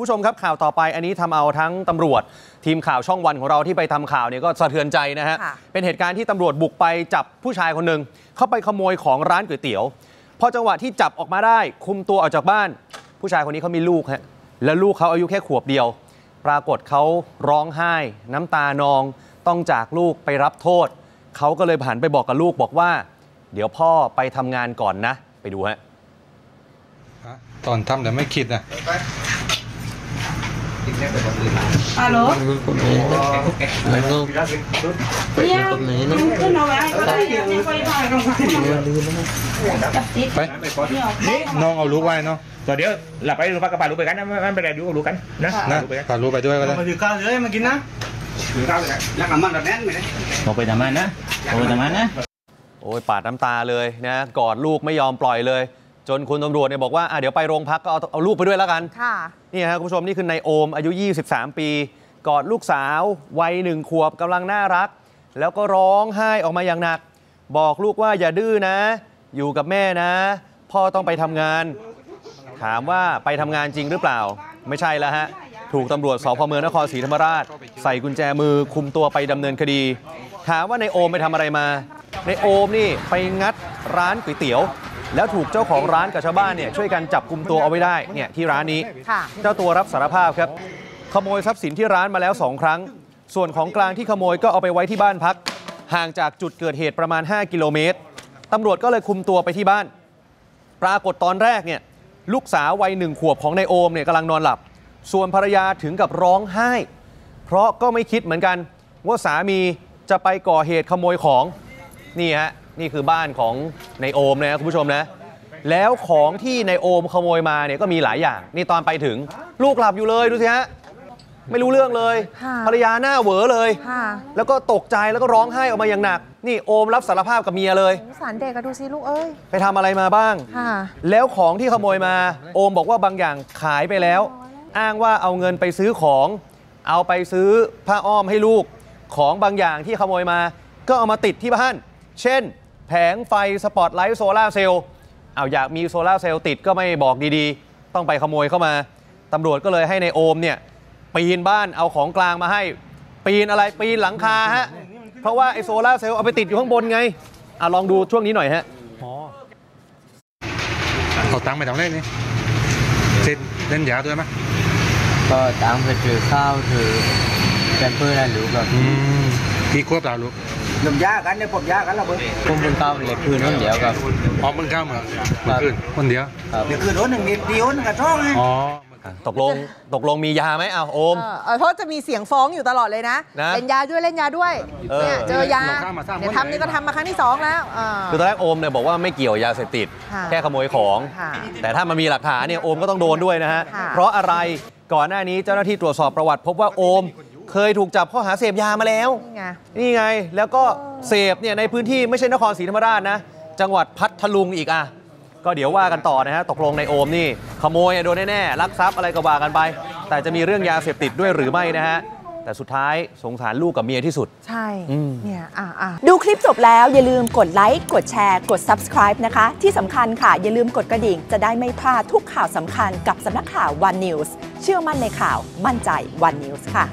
ผู้ชมครับข่าวต่อไปอันนี้ทำเอาทั้งตำรวจ ทีมข่าวช่องวันของเราที่ไปทำข่าวเนี่ยก็สะเทือนใจนะฮะค่ะเป็นเหตุการณ์ที่ตำรวจบุกไปจับผู้ชายคนหนึ่งเข้าไปขโมยของร้านก๋วยเตี๋ยวพอจังหวะที่จับออกมาได้ คุมตัวออกจากบ้าน ผู้ชายคนนี้เขามีลูกฮะแล้วลูกเขาอายุแค่ขวบเดียว ปรากฏเขาร้องไห้ น้ำตานอง ต้องจากลูกไปรับโทษเขาก็เลยหันไปบอกกับลูกบอกว่า เดี๋ยวพ่อไปทำงานก่อนนะ ไปดูฮะฮะตอนทำแต่ไม่คิดนะ ฮัลโหลคนนี้แล้วก็เนี่ยมันขึ้นเอาไว้ก็ได้เนี่ยไฟฟ้าลงมาจับติดไปเนี่ยน้องเอาลูกไว้เนาะตัวเดี๋ยวหลับไปรู้ปากกับปลารู้ไปกันนะไม่ไม่เป็นไรรู้ก็รู้กันนะนะรู้ไปกันพาลูกไปด้วยก็ได้มาถือข้าวเลยมากินนะถือข้าวเลยนะแล้วกับมันแบบแน่นไปเลยบอกไปทำมันนะบอกไปทำมันนะโอ้ยปาดน้ำตาเลยนะกอดลูกไม่ยอมปล่อยเลย จนคุณตำรวจเนี่ยบอกว่าอะเดี๋ยวไปโรงพักก็เอาเอาลูกไปด้วยแล้วกันค่ะนี่ฮะคุณผู้ชมนี่คือนายโอมอายุ 23 ปี กอดลูกสาววัยหนึ่งขวบกำลังน่ารัก แล้วก็ร้องไห้ออกมาอย่างหนัก บอกลูกว่าอย่าดื้อนะ อยู่กับแม่นะ พ่อต้องไปทำงาน ถามว่าไปทำงานจริงหรือเปล่า ไม่ใช่แล้วฮะถูกตำรวจสพเมืองนครศรีธรรมราช ใส่กุญแจมือคุมตัวไปดำเนินคดี ถามว่าในายโอมไปทำอะไรมาในายโอมนี่ไปงัดร้านก๋วยเตี๋ยว แล้วถูกเจ้าของร้านกับชาวบ้านเนี่ยช่วยกันจับกุมตัวเอาไว้ได้เนี่ยที่ร้านนี้ ค่ะเจ้าตัวรับสารภาพครับ ขโมยทรัพย์สินที่ร้านมาแล้ว 2 ครั้ง ส่วนของกลางที่ขโมยก็เอาไปไว้ที่บ้านพัก ห่างจากจุดเกิดเหตุประมาณ 5 กิโลเมตรตำรวจก็เลยคุมตัวไปที่บ้าน ปรากฏตอนแรกเนี่ยลูกสาววัยหนึ่งขวบของนายโอมเนี่ยกำลังนอนหลับ ส่วนภรรยาถึงกับร้องไห้ เพราะก็ไม่คิดเหมือนกัน ว่าสามีจะไปก่อเหตุขโมยของนี่ฮะ นี่คือบ้านของนายโอมนะคุณผู้ชมนะ แล้วของที่นายโอมขโมยมาเนี่ยก็มีหลายอย่าง นี่ตอนไปถึงลูกหลับอยู่เลยดูสิฮะไม่รู้เรื่องเลยค่ะภรรยาหน้าเหวอเลยค่ะแล้วก็ตกใจแล้วก็ร้องไห้ออกมาอย่างหนัก นี่โอมรับสารภาพกับเมียเลยสงสารเด็กอะดูสิลูกเอ้ย ไปทำอะไรมาบ้างค่ะแล้วของที่ขโมยมา โอมบอกว่าบางอย่างขายไปแล้ว อ้างว่าเอาเงินไปซื้อของ เอาไปซื้อผ้าอ้อมให้ลูก ของบางอย่างที่ขโมยมา ก็เอามาติดที่บ้าน เช่น แผงไฟสปอตไลท์โซลาร์เซลล์อ้าวอยากมีโซลาร์เซลล์ติดก็ไม่บอกดีๆ ต้องไปขโมยเขามาตำรวจก็เลยให้นายโอมเนี่ยปีนบ้านเอาของกลางมาให้ ปีนอะไรปีนหลังคาฮะเพราะว่าไอโซลาร์เซลล์เอาไปติดอยู่ข้างบนไงอะลองดูช่วงนี้หน่อยฮะเอาตังค์ไปทำอะไรนี่เซ็นเล่นยาด้วยไหมก็ตามไปถือข้าวถือแปมเปอร์อะไรหรือแบบอืมกี่ขวบแล้วลูก หนุ่มยากันเนี่ยผมยากันแล้วเบิ้งพุ่มบนข้าวเล็กคืนนั่นเดียวกับออกมึงเข้ามาเมื่อคืนคนเดียวครับเดี๋ยวคือรถหนึ่งนิดเดียวนึงกับช่องไงอ๋อตกลงตกลงมียาไหมอ้าวโอมเออเออเพราะจะมีเสียงฟ้องอยู่ตลอดเลยนะนะเล่นยาด้วยเล่นยาด้วยเออเนี่ยเจอยาเราข้ามมาสร้างเนี่ยคนทำนี่ก็ทำมาครั้งที่สองแล้วอ่าคือตอนแรกโอมเนี่ยบอกว่าไม่เกี่ยวยาเสพติดค่ะแค่ขโมยของค่ะแต่ถ้ามันมีหลักฐานเนี่ยโอมก็ต้องโดนด้วยนะฮะค่ะเพราะอะไรก่อนหน้านี้เจ้าหน้าที่ตรวจสอบประวัติ พบว่าโอม เคยถูกจับข้อหาเสพยามาแล้ว นี่ไง นี่ไง แล้วก็เสพเนี่ยในพื้นที่ไม่ใช่นครศรีธรรมราชนะ จังหวัดพัทลุงอีกอะ ก็เดี๋ยวว่ากันต่อนะฮะ ตกลงในโอมนี่ ขโมยโดนแน่ๆลักทรัพย์อะไรก็ว่ากันไป แต่จะมีเรื่องยาเสพติดด้วยหรือไม่นะฮะแต่สุดท้ายสงสารลูกกับเมียที่สุด ใช่อืมเนี่ยอะอะดูคลิปจบแล้วอย่าลืมกดไลค์ กดแชร์ กด subscribe นะคะ ที่สำคัญค่ะ อย่าลืมกดกระดิ่ง จะได้ไม่พลาดทุกข่าวสำคัญกับสำนักข่าว One News เชื่อมั่นในข่าวมั่นใจ One News ค่ะ